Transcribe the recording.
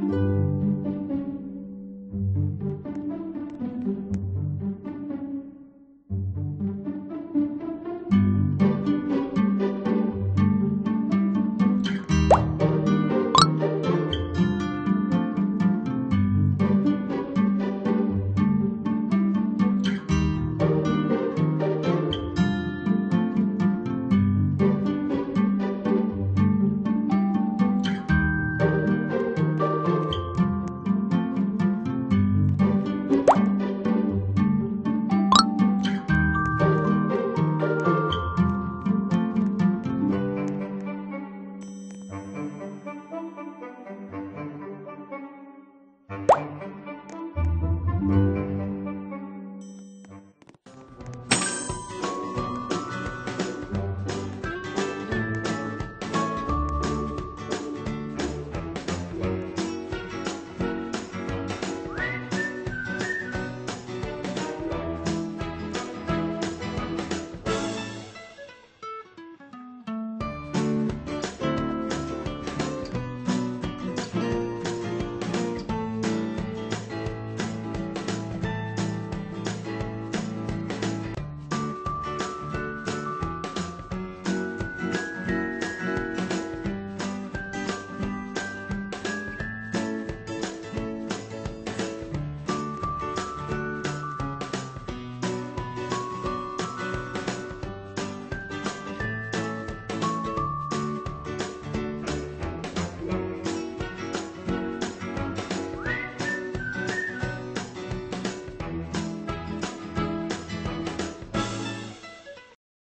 うん。